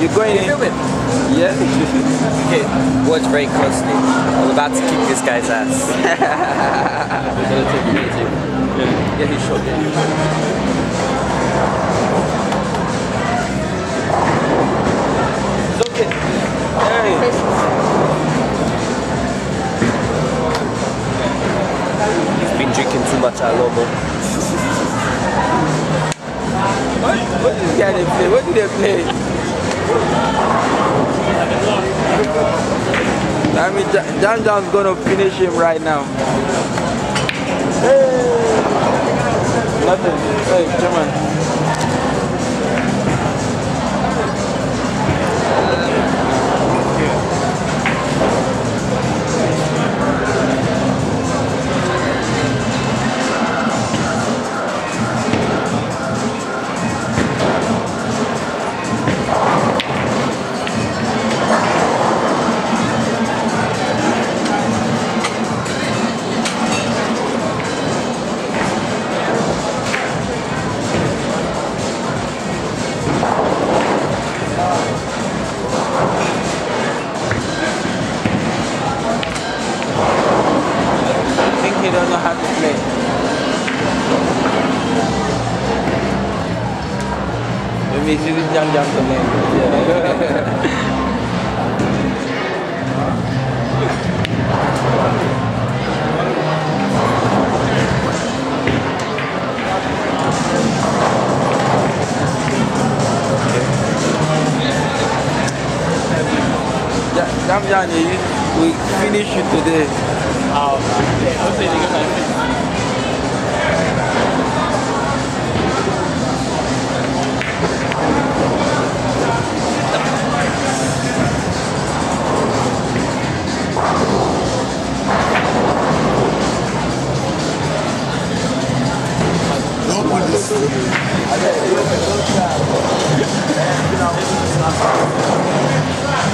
You're going in. Yeah. Okay, watch very closely. I'm about to kick this guy's ass. yeah, he's short. It's I mean, Ja- Jam gonna finish him right now. Hey! Nothing. Hey, come on. Don't know how to play. Maybe he's using Jam Jam to learn. Yeah. Ja- Jam Jam, you- we finish you today.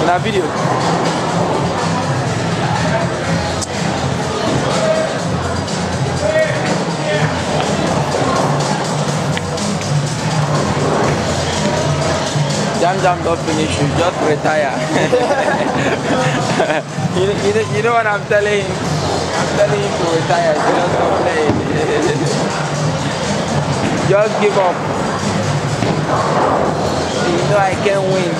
Una video. Jam Jam don't finish you, just retire. you, know- you, know, you know what I'm telling him? I'm telling him to retire, so just stop playing. just give up. You know I can win.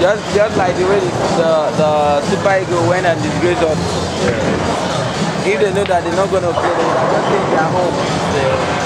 Just just like the way the, the Super Eagle went and disgraced us. If they know that they're not gonna play, they just stayed their home. No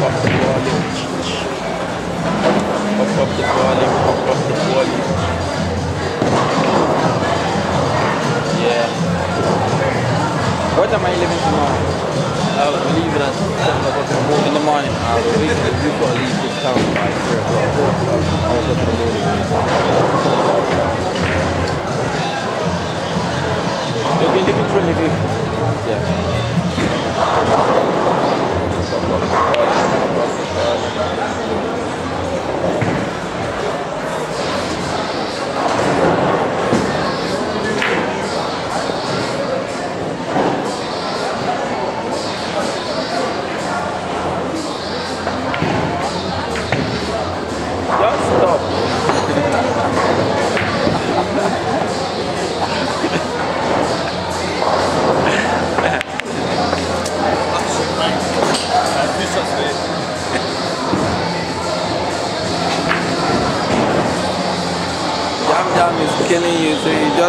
What am I leaving tomorrow? I'm leaving at 7 o'clock in the we've to leave this town by 3 o'clock. 4 o'clock in the morning. You'll be leaving through Lviv. Yeah. Thank you.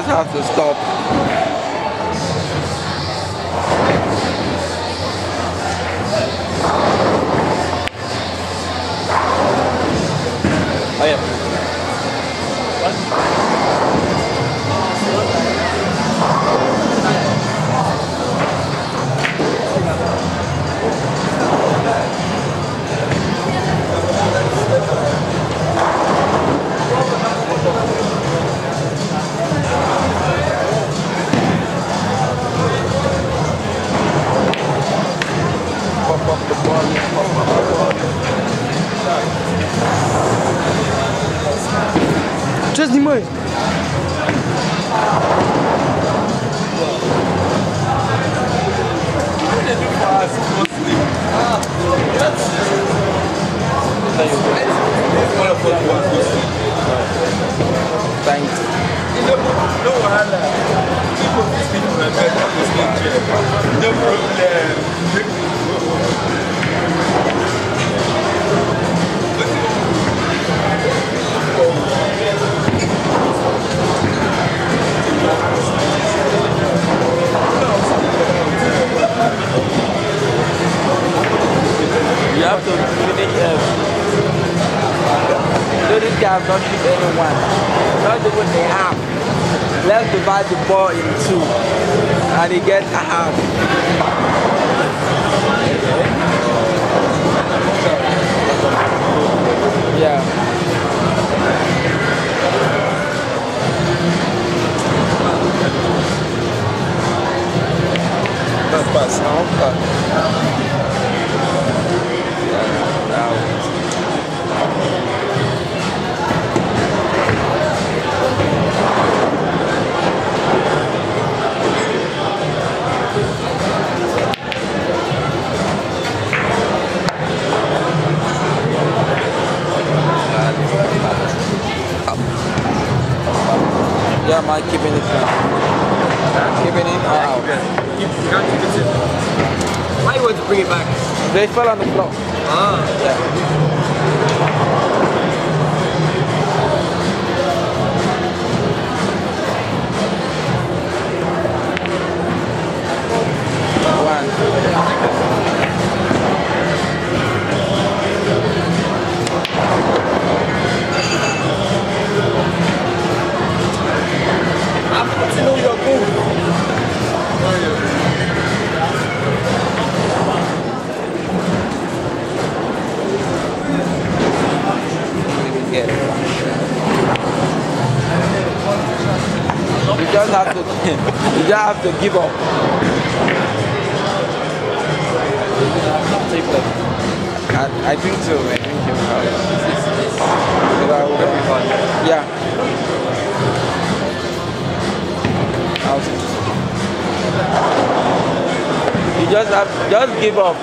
Just have to stop. 6 e meio. No wahala. People speak from the bed, people speak chair. No problem. Has not shoot anyone. Not even a half. Let's divide the ball in two. And he gets a half. Yeah. Pass, pass. No, but- Yeah, man, keeping it. Keeping it out. Why you want to bring it back? They fell on the floor. Ah. One. You just have to give up. I, I think so, man. Yeah. You just have just give up.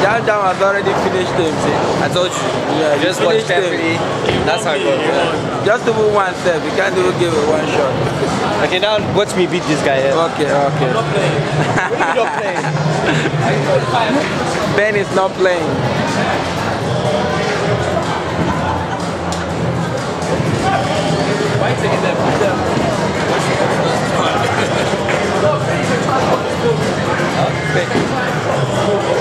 Down Down has already finished him. See? I told you. Yeah, you just watch carefully. That's how it goes. Just do one step. You can't even give it one shot. Okay, now watch me beat this guy here. Okay, okay. I'm not playing. Not playing. ben is not playing. Why taking that? Huh?